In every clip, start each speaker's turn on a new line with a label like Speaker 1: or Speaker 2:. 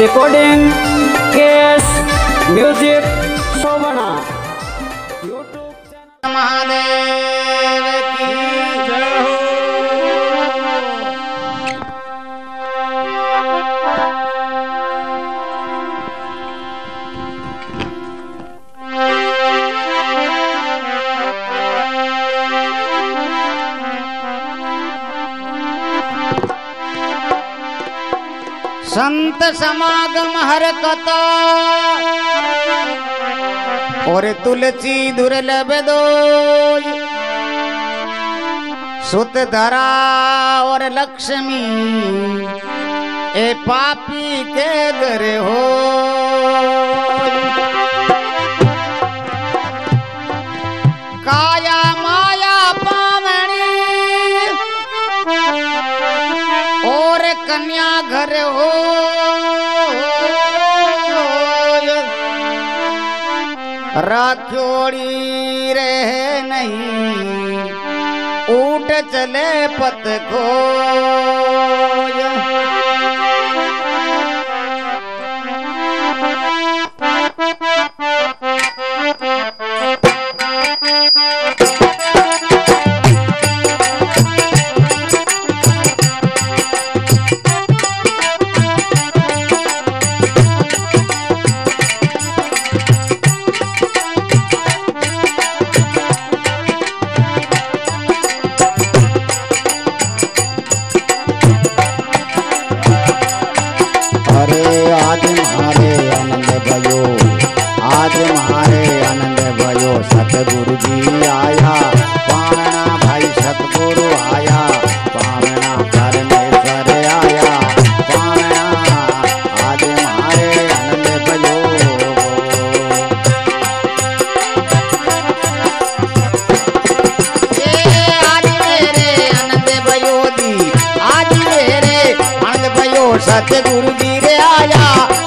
Speaker 1: Recording केस music शोभना YouTube
Speaker 2: Mahadev संत समागम हर कता और तुलसी दुर्लभ दो सुत धरा और लक्ष्मी, ए पापी के घर हो। म्या घर हो। राखोड़ी रे नहीं ऊट चले पत को
Speaker 3: आया। पावना भाई सतगुरु आया। पावना परमेश्वर आया। पावना आज मारे आनंद भयो
Speaker 2: सतगुरु गिर आया।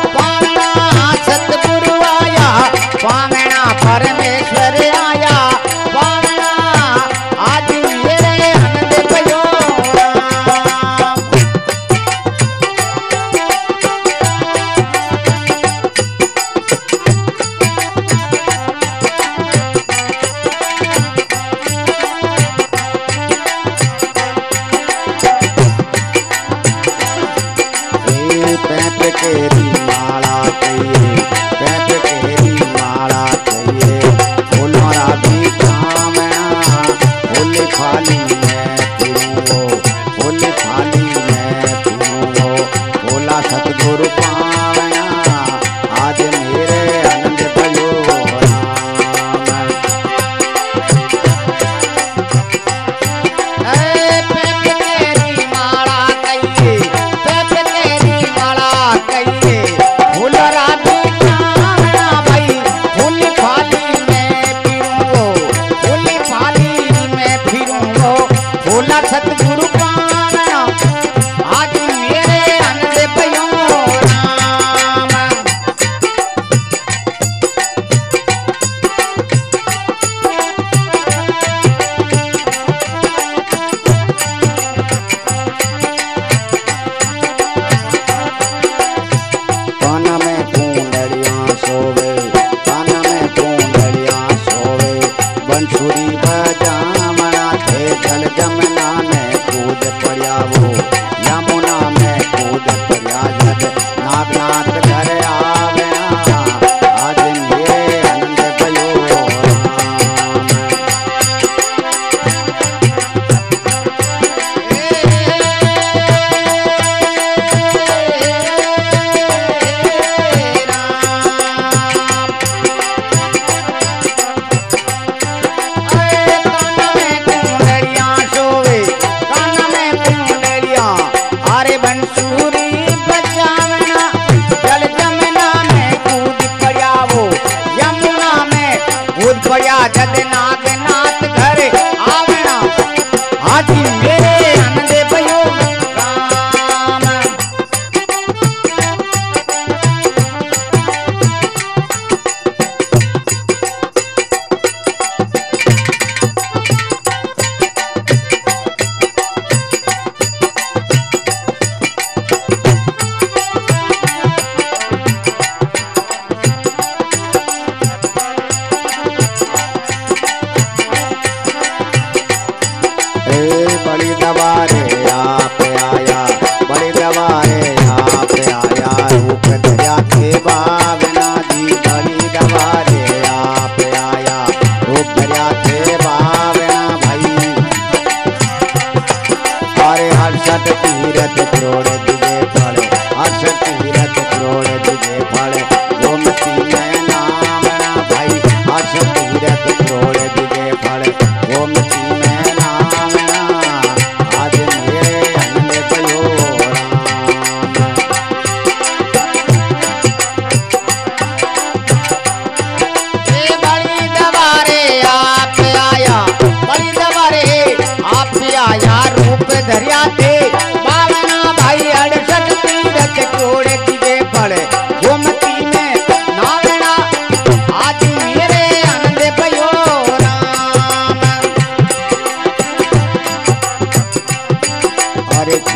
Speaker 2: जा रहे
Speaker 3: हैं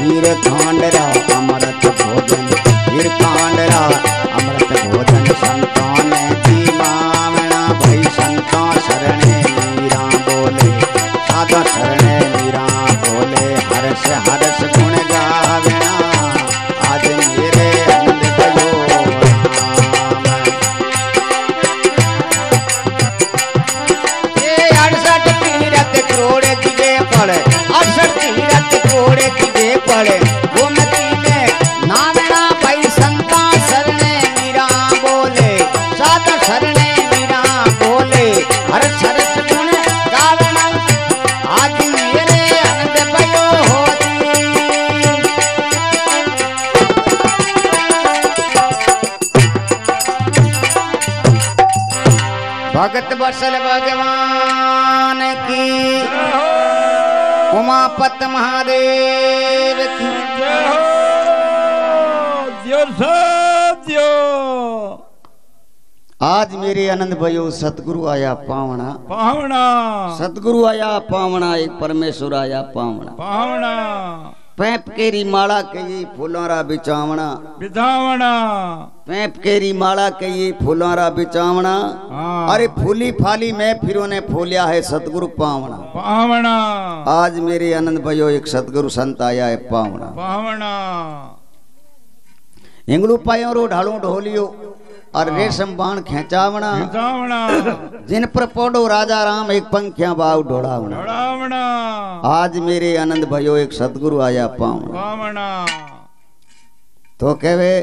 Speaker 3: खीर खांडरा, अमृत भोजन। हीर खांडरा, अमृत भोजन संतान की मामना भाई संतान शरण मीरा बोले। साधा शरण मीरा बोले, हर्ष से गुण
Speaker 2: भगत बसल भगवान की। उमापत महादेव की।
Speaker 3: आज मेरे आनंद भयो सतगुरु आया पावना।
Speaker 4: पावना।
Speaker 3: सतगुरु आया पावना एक परमेश्वर आया पावना।
Speaker 4: पावना।
Speaker 3: पैप केरी माला कही फुलारा बिचावना
Speaker 4: विधावना
Speaker 3: पैप केरी माला कही फुलारा बिचावना
Speaker 4: हाँ।
Speaker 3: अरे फूली फाली में फिर उन्हें फूलिया है सतगुरु पावना
Speaker 4: पावना
Speaker 3: आज मेरे आनंद भयो एक सतगुरु संत आया है पावना
Speaker 4: पावना
Speaker 3: हिंगलू पायो रो ढालू ढोलियो। और रेशम बाण खेचावना जिन पर पोडो राजा राम एक पंखिया बाव ढोड़ावना आज मेरे आनंद भयो एक सदगुरु आया पावना तो
Speaker 4: कहे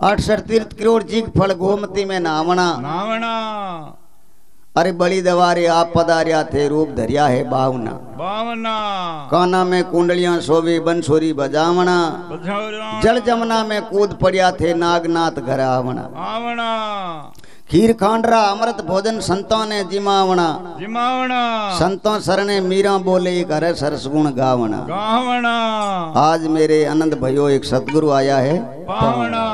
Speaker 3: अठसठ तीर्थ करोड़ चीक फल गोमती में नावना
Speaker 4: नावना
Speaker 3: अरे बड़ी दवारे आप पधारिया थे रूप धरिया है बावना।
Speaker 4: बावना।
Speaker 3: काना में कुंडलियाँ सोवे बंसुरी बजावना। जल जमुना में कूद पड़िया थे नागनाथ घर आवना।
Speaker 4: आवना।
Speaker 3: खीर खांडरा अमृत भोजन संतों ने जिमावना।
Speaker 4: जिमावना।
Speaker 3: संतों सरने मीरा बोले एक हरे सरस गुण गावना।
Speaker 4: गावना।
Speaker 3: आज मेरे आनंद भयो एक सतगुरु आया है।
Speaker 4: पावना